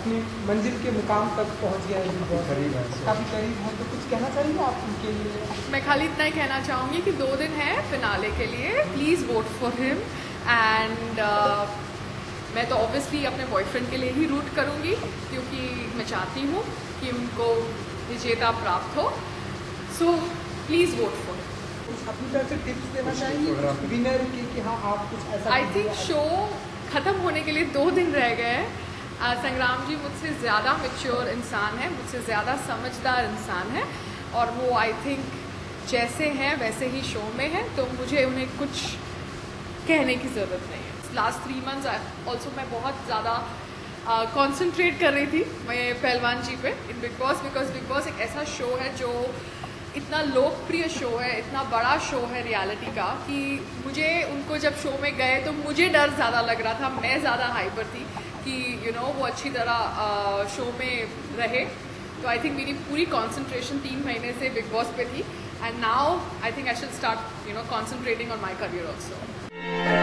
मुकाम तक पहुँच गया है करीब है, काफ़ी करीब है तो कुछ कहना चाहेंगे आप उनके लिए? मैं खाली इतना ही कहना चाहूँगी कि दो दिन है फिनाले के लिए। Please vote for him and मैं तो ऑब्वियसली अपने बॉयफ्रेंड के लिए ही रूट करूँगी क्योंकि मैं चाहती हूँ कि उनको विजेता प्राप्त हो। सो प्लीज़ वोट फॉर कुछ अपनी तरफ़ से टिप्स देना चाहेंगे? विनर के कि हाँ आप कुछ ऐसा आई थिंक शो ख़त्म होने के लिए दो दिन रह गए हैं। संग्राम जी मुझसे ज़्यादा मेच्योर इंसान है, मुझसे ज़्यादा समझदार इंसान है और वो आई थिंक जैसे हैं, वैसे ही शो में है तो मुझे उन्हें कुछ कहने की ज़रूरत नहीं है। लास्ट थ्री मंथ्स ऑल्सो मैं बहुत ज़्यादा कंसंट्रेट कर रही थी मैं पहलवान जी पे in Bigg Boss because Bigg Boss एक ऐसा शो है जो इतना लोकप्रिय शो है इतना बड़ा शो है रियलिटी का कि मुझे उनको जब शो में गए तो मुझे डर ज़्यादा लग रहा था मैं ज़्यादा हाइपर थी कि यू you नो know, वो अच्छी तरह शो में रहे। तो आई थिंक मेरी पूरी कंसंट्रेशन तीन महीने से बिग बॉस पे थी। And now I think I should start you know concentrating on my career also